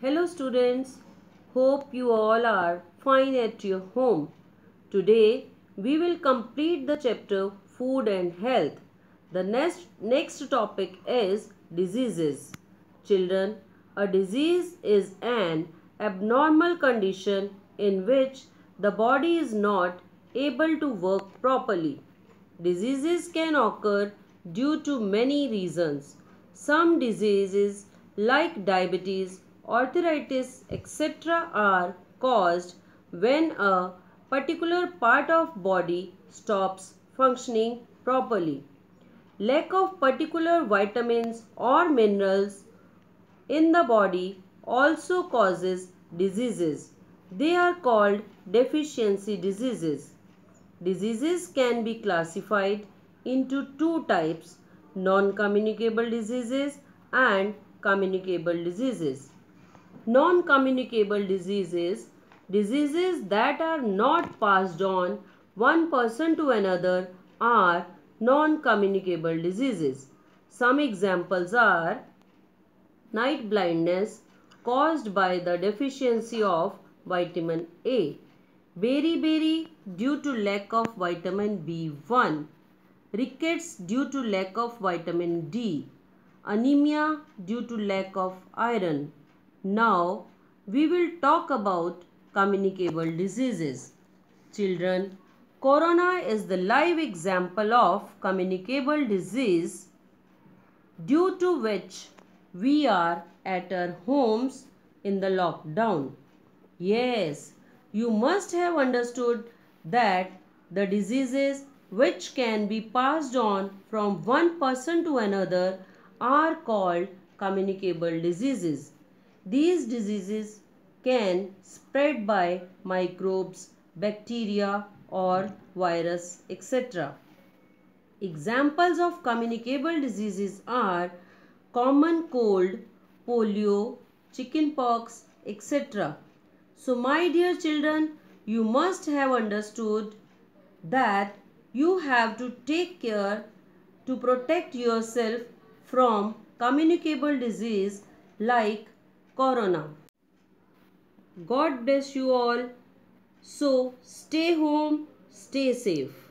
Hello students, hope you all are fine at your home. Today we will complete the chapter food and health. The next, next topic is diseases. Children, a disease is an abnormal condition in which the body is not able to work properly. Diseases can occur due to many reasons. Some diseases like diabetes, arthritis, etc. are caused when a particular part of body stops functioning properly. Lack of particular vitamins or minerals in the body also causes diseases. They are called deficiency diseases. Diseases can be classified into two types non-communicable diseases and communicable diseases. Non-communicable diseases, diseases that are not passed on one person to another are non-communicable diseases. Some examples are night blindness caused by the deficiency of vitamin A, beriberi due to lack of vitamin B1, rickets due to lack of vitamin D, anemia due to lack of iron. Now, we will talk about communicable diseases. Children, corona is the live example of communicable disease due to which we are at our homes in the lockdown. Yes, you must have understood that the diseases which can be passed on from one person to another are called communicable diseases. These diseases can spread by microbes, bacteria or virus etc. Examples of communicable diseases are common cold, polio, chickenpox etc. So my dear children, you must have understood that you have to take care to protect yourself from communicable disease like corona. God bless you all. So stay home, stay safe.